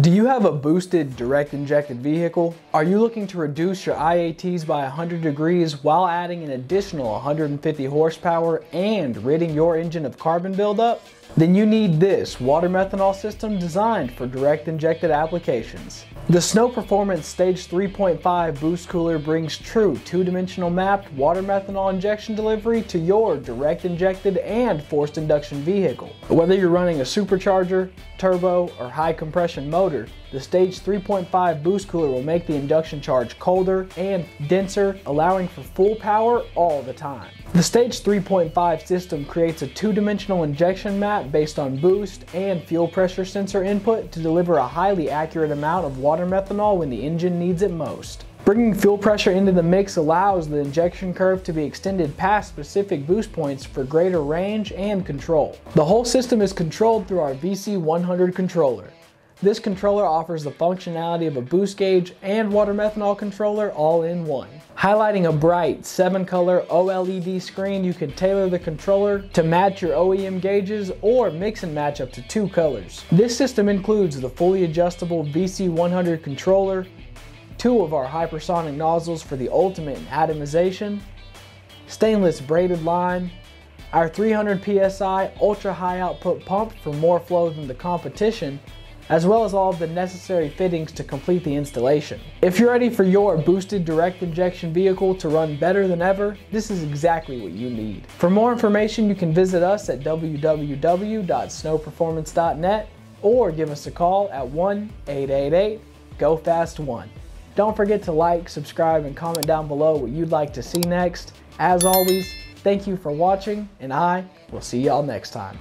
Do you have a boosted direct injected vehicle? Are you looking to reduce your IATs by 100 degrees while adding an additional 150 horsepower and ridding your engine of carbon buildup? Then you need this water methanol system designed for direct injected applications. The Snow Performance Stage 3.5 Boost Cooler brings true two-dimensional mapped water methanol injection delivery to your direct injected and forced induction vehicle. Whether you're running a supercharger, turbo, or high compression motor, the Stage 3.5 Boost Cooler will make the induction charge colder and denser, allowing for full power all the time. The Stage 3.5 system creates a two-dimensional injection map based on boost and fuel pressure sensor input to deliver a highly accurate amount of water methanol when the engine needs it most. Bringing fuel pressure into the mix allows the injection curve to be extended past specific boost points for greater range and control. The whole system is controlled through our VC100 controller. This controller offers the functionality of a boost gauge and water methanol controller all in one. Highlighting a bright 7 color OLED screen, you can tailor the controller to match your OEM gauges or mix and match up to two colors. This system includes the fully adjustable VC100 controller, two of our hypersonic nozzles for the ultimate atomization, stainless braided line, our 300 PSI ultra high output pump for more flow than the competition, as well as all of the necessary fittings to complete the installation. If you're ready for your boosted direct injection vehicle to run better than ever, this is exactly what you need. For more information, you can visit us at www.snowperformance.net or give us a call at 1-888-GO-FAST-1. Don't forget to like, subscribe, and comment down below what you'd like to see next. As always, thank you for watching, and I will see y'all next time.